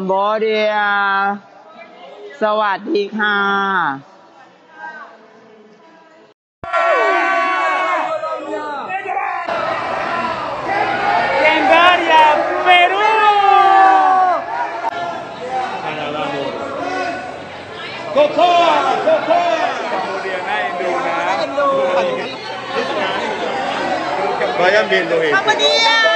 บบเดียสวัสดีค่ะโคโ่โคโค่กัมพูเดียน่าเอ็นดูนะเอดู v a ไปยัง e n นดู e ห t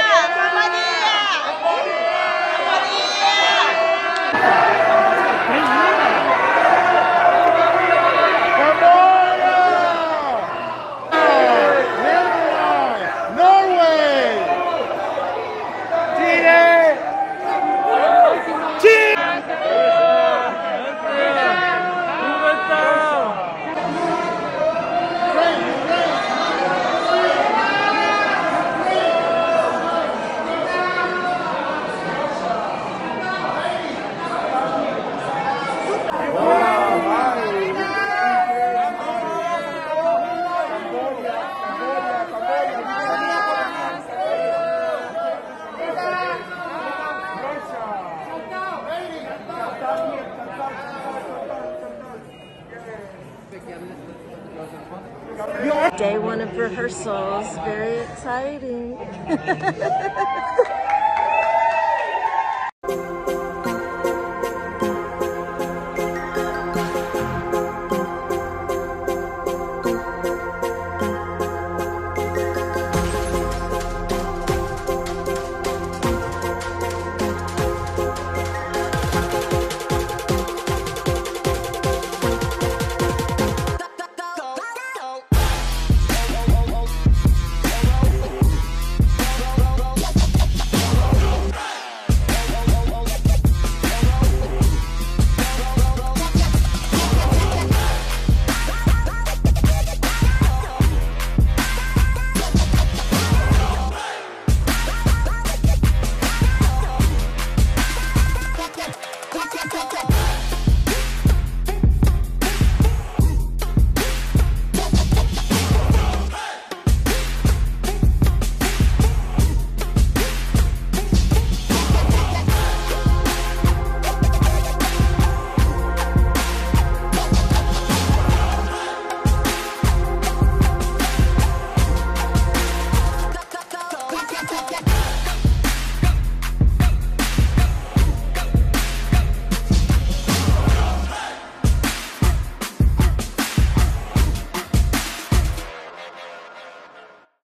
Day one of rehearsals, very exciting.